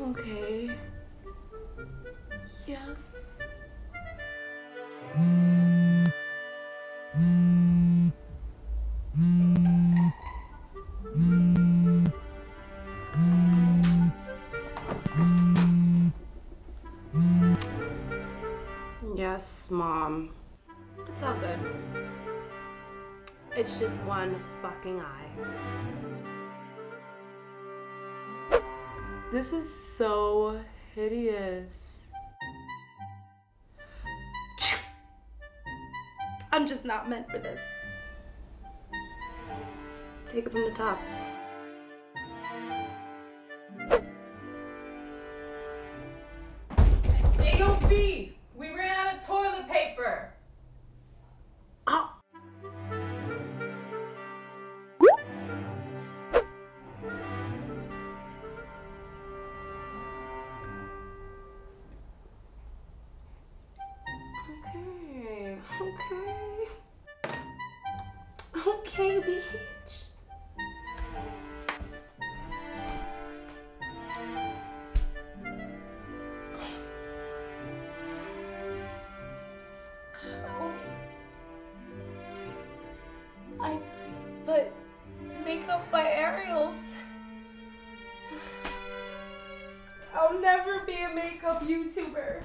Okay. Yes, Mom. It's all good. It's just one fucking eye. This is so hideous. I'm just not meant for this. Take it from the top. AOB! Okay, okay. Bitch. Oh. I'll never be a makeup YouTuber.